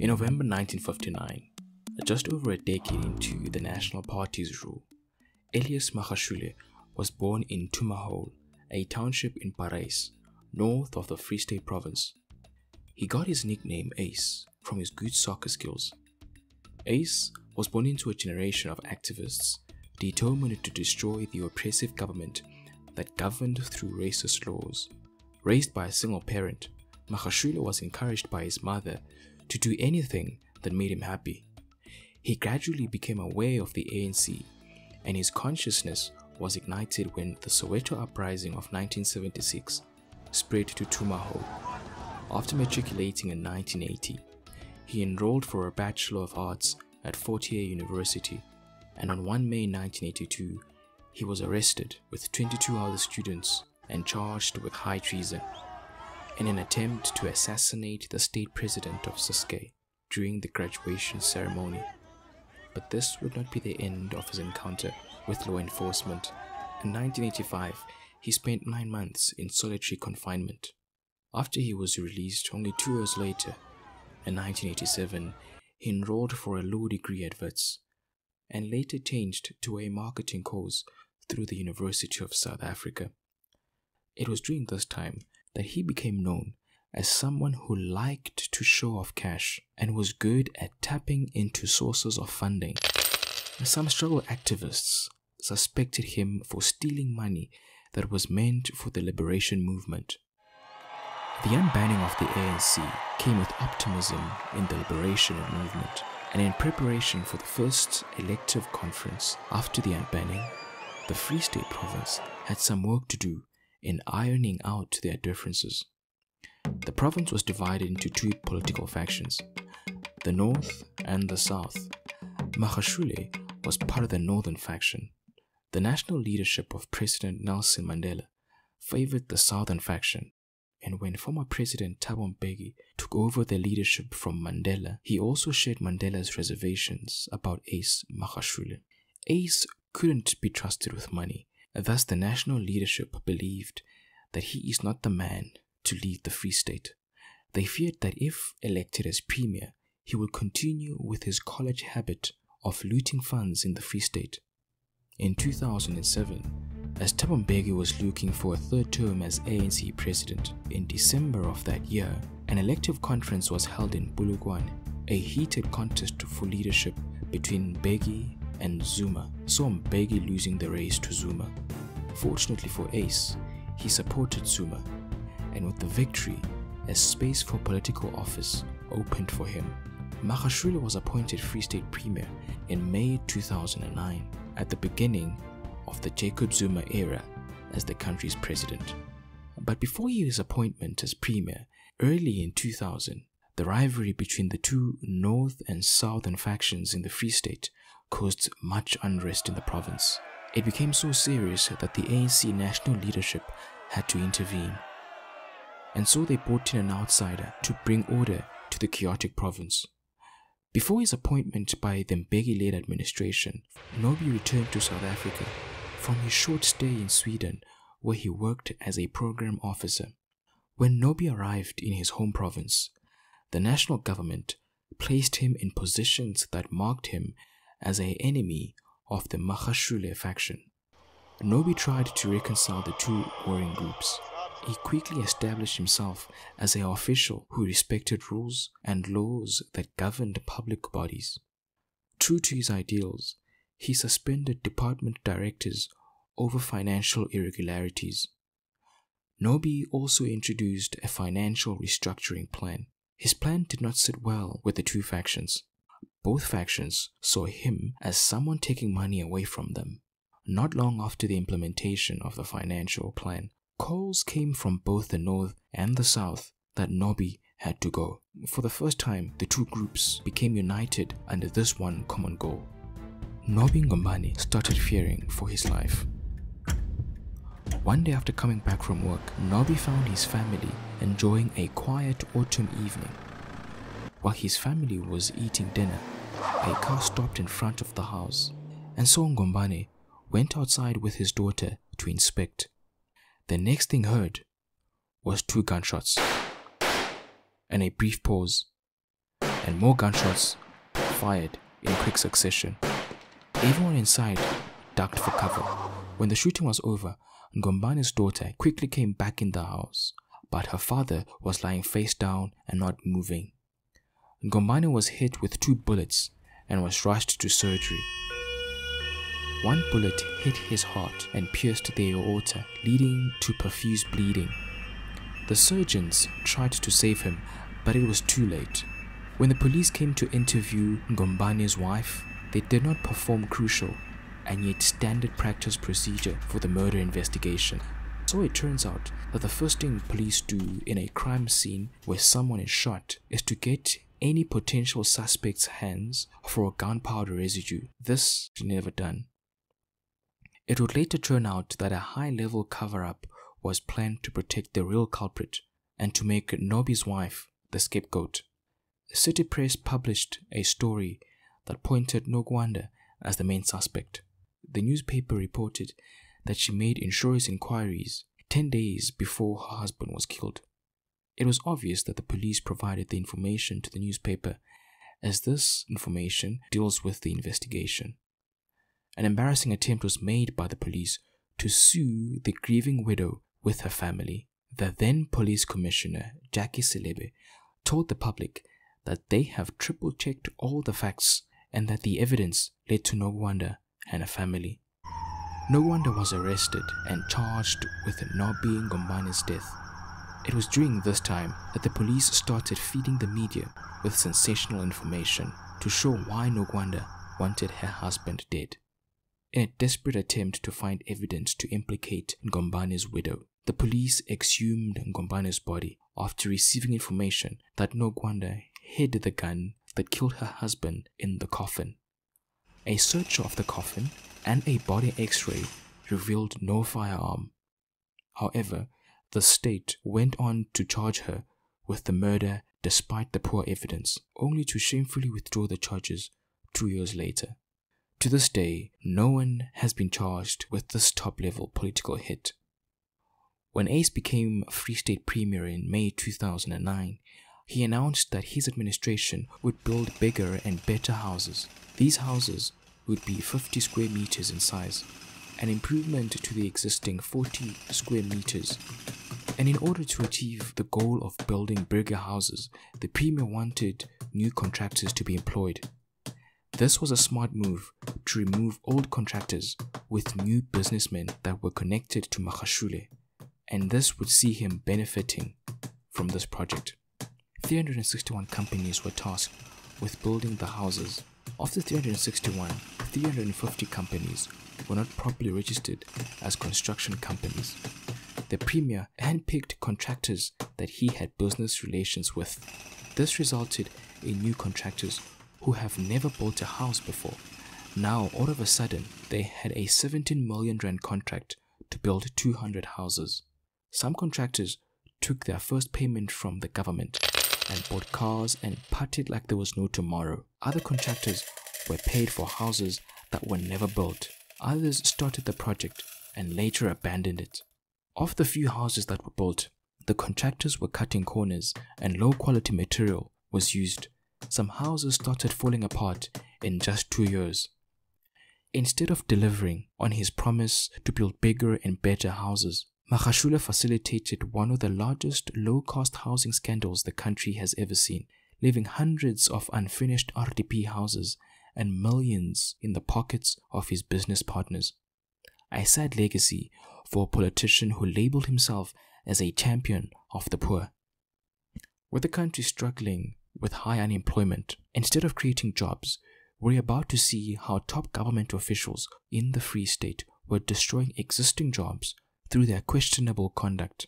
In November 1959, just over a decade into the National Party's rule, Elias Magashule was born in Tumahole, a township in Parys, north of the Free State province. He got his nickname Ace from his good soccer skills. Ace was born into a generation of activists determined to destroy the oppressive government that governed through racist laws. Raised by a single parent, Magashule was encouraged by his mother to do anything that made him happy. He gradually became aware of the ANC, and his consciousness was ignited when the Soweto uprising of 1976 spread to Tumahole. After matriculating in 1980, he enrolled for a Bachelor of Arts at Fort Hare University, and on 1 May 1982, he was arrested with 22 other students and charged with high treason in an attempt to assassinate the state president of Ciskei during the graduation ceremony. But this would not be the end of his encounter with law enforcement. In 1985, he spent nine months in solitary confinement. After he was released only two years later, in 1987, he enrolled for a law degree at Wits and later changed to a marketing course through the University of South Africa. It was during this time that he became known as someone who liked to show off cash and was good at tapping into sources of funding. Some struggle activists suspected him for stealing money that was meant for the liberation movement. The unbanning of the ANC came with optimism in the liberation movement, and in preparation for the first elective conference after the unbanning, the Free State province had some work to do in ironing out their differences. The province was divided into two political factions, the North and the South. Magashule was part of the Northern faction. The national leadership of President Nelson Mandela favored the Southern faction, and when former President Thabo Mbeki took over the leadership from Mandela, he also shared Mandela's reservations about Ace Magashule. Ace couldn't be trusted with money, thus the national leadership believed that he is not the man to lead the Free State. They feared that if elected as Premier, he will continue with his college habit of looting funds in the Free State. In 2007, as Thabo was looking for a third term as ANC president, in December of that year, an elective conference was held in Polokwane, a heated contest for leadership between Mbeki and Zuma saw Mbeki losing the race to Zuma. Fortunately for Ace, he supported Zuma, and with the victory, a space for political office opened for him. Magashule was appointed Free State Premier in May 2009, at the beginning of the Jacob Zuma era as the country's president. But before his appointment as Premier, early in 2000, the rivalry between the two North and Southern factions in the Free State caused much unrest in the province. It became so serious that the ANC national leadership had to intervene. And so they brought in an outsider to bring order to the chaotic province. Before his appointment by the Mbeki-led administration, Nobi returned to South Africa from his short stay in Sweden where he worked as a program officer. When Nobi arrived in his home province, the national government placed him in positions that marked him as an enemy of the Magashule faction. Nobi tried to reconcile the two warring groups. He quickly established himself as an official who respected rules and laws that governed public bodies. True to his ideals, he suspended department directors over financial irregularities. Nobi also introduced a financial restructuring plan. His plan did not sit well with the two factions. Both factions saw him as someone taking money away from them. Not long after the implementation of the financial plan, calls came from both the North and the South that Nobi had to go. For the first time, the two groups became united under this one common goal. Nobi Ngombane started fearing for his life. One day after coming back from work, Nobi found his family enjoying a quiet autumn evening. While his family was eating dinner, a car stopped in front of the house, and so Ngombane went outside with his daughter to inspect. The next thing heard was two gunshots and a brief pause. and more gunshots fired in quick succession. Everyone inside ducked for cover. When the shooting was over, Ngombane's daughter quickly came back in the house, but her father was lying face down and not moving. Ngombane was hit with two bullets and was rushed to surgery. One bullet hit his heart and pierced the aorta, leading to profuse bleeding. The surgeons tried to save him, but it was too late. When the police came to interview Ngombane's wife, they did not perform crucial and yet standard practice procedure for the murder investigation. So it turns out that the first thing police do in a crime scene where someone is shot is to get any potential suspect's hands for a gunpowder residue. This is never done. It would later turn out that a high level cover up was planned to protect the real culprit and to make Nobby's wife the scapegoat. The city press published a story that pointed Nogwanda as the main suspect. The newspaper reported that she made insurance inquiries 10 days before her husband was killed. It was obvious that the police provided the information to the newspaper, as this information deals with the investigation. An embarrassing attempt was made by the police to sue the grieving widow with her family. The then police commissioner, Jackie Selebi, told the public that they have triple checked all the facts and that the evidence led to Nogwanda and her family. Nogwanda was arrested and charged with Nobi Ngombane's death. It was during this time that the police started feeding the media with sensational information to show why Nogwanda wanted her husband dead. In a desperate attempt to find evidence to implicate Ngombane's widow, the police exhumed Ngombane's body after receiving information that Nogwanda hid the gun that killed her husband in the coffin. A search of the coffin and a body x ray revealed no firearm. However, the state went on to charge her with the murder despite the poor evidence, only to shamefully withdraw the charges two years later. To this day, no one has been charged with this top level political hit. When Ace became Free State Premier in May 2009, he announced that his administration would build bigger and better houses. These houses would be 50 square meters in size, an improvement to the existing 40 square meters. And in order to achieve the goal of building bigger houses, the Premier wanted new contractors to be employed. This was a smart move to remove old contractors with new businessmen that were connected to Magashule, and this would see him benefiting from this project. 361 companies were tasked with building the houses. Of the 361, 350 companies were not properly registered as construction companies. The Premier handpicked contractors that he had business relations with. This resulted in new contractors who have never built a house before. Now, all of a sudden, they had a 17 million rand contract to build 200 houses. Some contractors took their first payment from the government and bought cars and partied like there was no tomorrow. Other contractors were paid for houses that were never built. Others started the project and later abandoned it. Of the few houses that were built, the contractors were cutting corners and low quality material was used. Some houses started falling apart in just two years. Instead of delivering on his promise to build bigger and better houses, Magashule facilitated one of the largest low-cost housing scandals the country has ever seen, leaving hundreds of unfinished RDP houses and millions in the pockets of his business partners. A sad legacy for a politician who labeled himself as a champion of the poor. With the country struggling with high unemployment, instead of creating jobs, we're about to see how top government officials in the Free State were destroying existing jobs through their questionable conduct.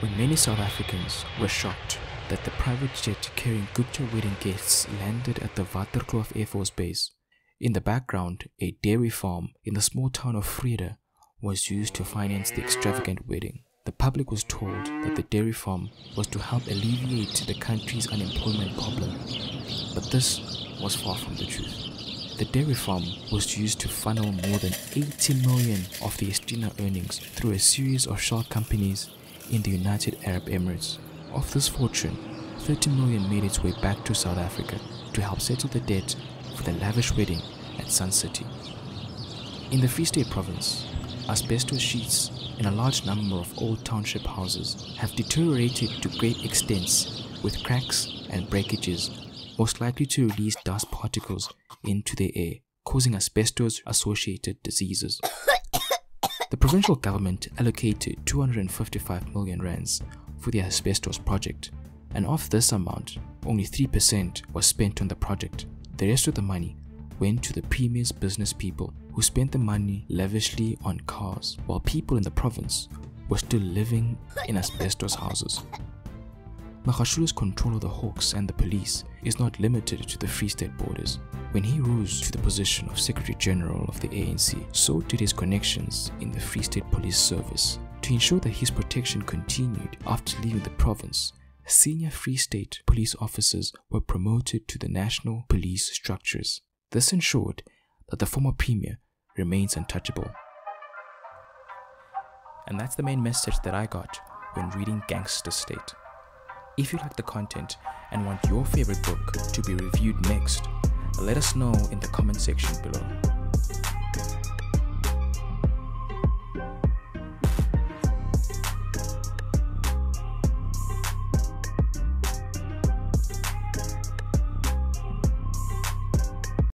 When many South Africans were shocked that the private jet carrying Gupta wedding guests landed at the Waterkloof Air Force Base, in the background, a dairy farm in the small town of Vrede was used to finance the extravagant wedding. The public was told that the dairy farm was to help alleviate the country's unemployment problem, but this was far from the truth. The dairy farm was used to funnel more than 80 million of the Estina earnings through a series of shell companies in the United Arab Emirates. Of this fortune, 30 million made its way back to South Africa to help settle the debt for the lavish wedding at Sun City. In the Free State province, asbestos sheets in a large number of old township houses have deteriorated to great extents with cracks and breakages most likely to release dust particles into the air, causing asbestos associated diseases. the provincial government allocated 255 million rands for the asbestos project, and of this amount, only 3% was spent on the project. The rest of the money went to the premier's business people who spent the money lavishly on cars, while people in the province were still living in asbestos houses. Magashule's control of the Hawks and the police is not limited to the Free State borders. When he rose to the position of Secretary General of the ANC, so did his connections in the Free State Police Service. To ensure that his protection continued after leaving the province, senior Free State police officers were promoted to the national police structures. This ensured that the former premier remains untouchable. And that's the main message that I got when reading Gangster State. If you like the content and want your favorite book to be reviewed next, let us know in the comment section below.